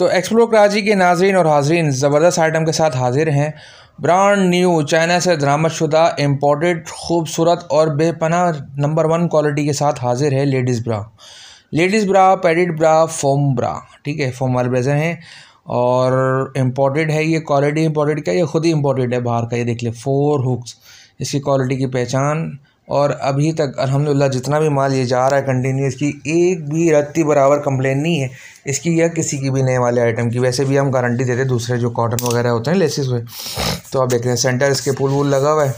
तो एक्सप्लोर कराची के नाजरीन और हाजरीन, ज़बरदस्त आइटम के साथ हाजिर हैं। ब्रांड न्यू चाइना से दरामद शुदा इम्पोर्टेड खूबसूरत और बेपना नंबर वन क्वालिटी के साथ हाजिर है ladies bra ladies bra padded bra foam bra ठीक है फोम वाले ब्रेजर हैं। और इम्पोर्टेड है ये क्वालिटी इम्पोर्टेड क्या? ये ख़ुद ही इम्पोर्टेड है बाहर का, ये देख ले फोर हुक्स इसकी क्वालिटी की पहचान और अभी तक अल्हम्दुलिल्लाह जितना भी माल ये जा रहा है कंटिन्यूस की, एक भी रत्ती बराबर कंप्लेन नहीं है इसकी या किसी की भी नए वाले आइटम की। वैसे भी हम गारंटी देते हैं, दूसरे जो कॉटन वगैरह होते हैं लेसिस हुए तो आप देख रहे हैं सेंटर इसके पुल वुल लगा हुआ है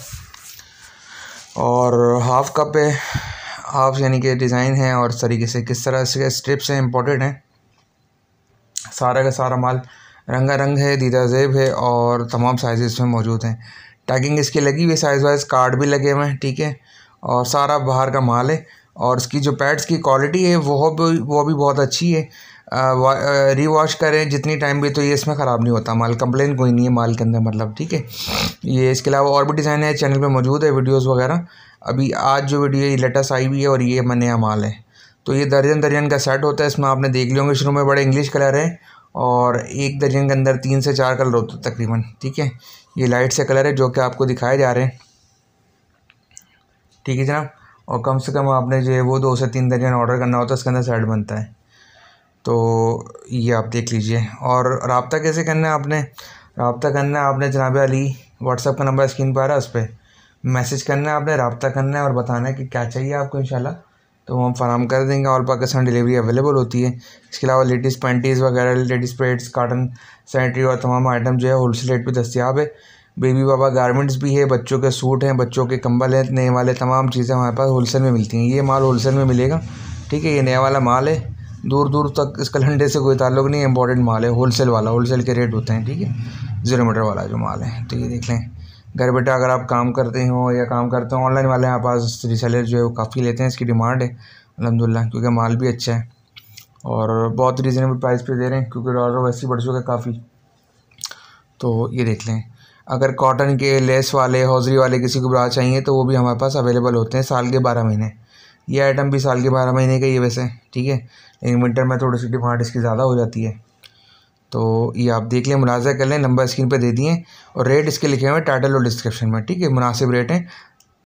और हाफ़ कप है हाफ़ यानी कि डिज़ाइन है और तरीके से किस तरह से स्ट्रिप्स हैं इम्पोर्टेड हैं, सारा का सारा माल रंगा रंग है दीदा जेब है और तमाम साइज़ इसमें मौजूद हैं। टैगिंग इसकी लगी हुई साइज़ वाइज कार्ड भी लगे हुए हैं, ठीक है? और सारा बाहर का माल है और इसकी जो पैड्स की क्वालिटी है, वो भी वो भी बहुत अच्छी है। री वॉश करें, जितनी टाइम भी तो ये इसमें ख़राब नहीं होता माल कंप्लेन कोई नहीं है माल के अंदर मतलब ठीक है? ये इसके अलावा और भी डिज़ाइन है चैनल पे मौजूद है वीडियोस वगैरह। अभी आज जो वीडियो ये लेटेस्ट आई हुई है और ये नया माल है। तो ये दर्जन दर्जन का सेट होता है, इसमें आपने देख लिया होंगे, शुरू में बड़े इंग्लिश कलर है और एक दर्जन के अंदर तीन से चार कलर होते तकरीबन, ठीक है? ये लाइट से कलर है, जो कि आपको दिखाए जा रहे हैं। ठीक है जनाब? और कम से कम आपने जो है वो दो से तीन दर्जन ऑर्डर करना होता है उसके अंदर सेट बनता है। तो ये आप देख लीजिए। और रबता कैसे करना है आपने? रबता करना है आपने जनाब अली व्हाट्सअप का नंबर स्क्रीन पर आ रहा है उस पर मैसेज करना है आपने, रबता करना है और बताना है कि क्या चाहिए आपको इन तो हम फराम कर देंगे और पाकिस्तान डिलीवरी अवेलेबल होती है। इसके अलावा लेडीज़ पैंटीज़ वगैरह लेडीज़ पेड्स काटन सैनिटरी और तमाम आइटम जो है होल सेल रेट पर दस्तियाब है। बेबी बाबा गारमेंट्स भी है, बच्चों के सूट हैं, बच्चों के कंबल हैं, नए वाले तमाम चीज़ें हमारे पास होलसेल में मिलती हैं। ये माल होलसेल में मिलेगा, ठीक है? ये नया वाला माल है। दूर दूर तक इसका लंडे से कोई ताल्लुक नहीं इंपॉर्टेंट माल है होलसेल वाला होलसेल के रेट होते हैं, ठीक है? ज़ीरो मीटर वाला जो माल है तो ये देख लें। घर बैठे अगर आप काम करते हो या काम करते हो ऑनलाइन वाले यहाँ पास रीसेलर जो है वो काफ़ी लेते हैं, इसकी डिमांड है अलहमदिल्ला क्योंकि माल भी अच्छा है और बहुत रीज़नेबल प्राइस पे दे रहे हैं, क्योंकि डॉलर वैसे बढ़ चुका है काफ़ी। तो ये देख लें, अगर कॉटन के लेस वाले हौजरी वाले किसी को ब्रा चाहिए तो वो भी हमारे पास अवेलेबल होते हैं साल के बारह महीने। ये आइटम भी साल के बारह महीने का ही है वैसे, ठीक है? लेकिन विंटर में थोड़ी सी डिमांड इसकी ज़्यादा हो जाती है। तो ये आप देख लें, मुलाजा कर लें, नंबर स्क्रीन पर दे दिए और रेट इसके लिखे हुए हैं टाइटल और डिस्क्रिप्शन में, ठीक है? मुनासिब रेट हैं।